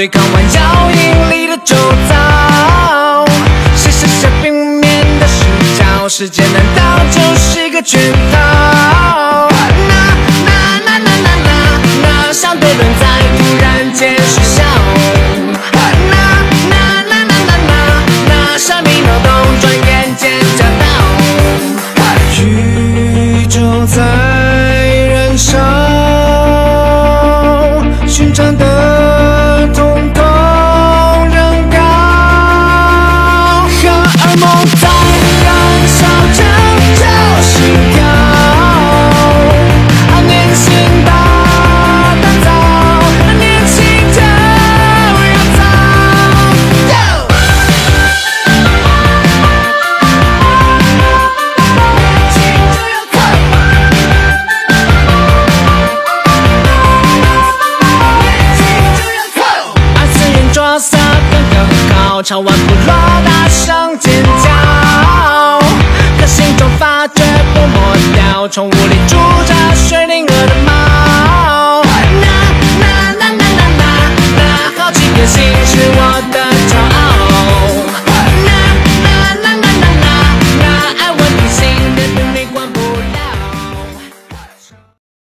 对抗万要引力的周遭。谁是下冰面的视角？世界难道就是个圈套？朝完部落大声尖叫，可心中发觉不抹掉，从屋里住着水灵。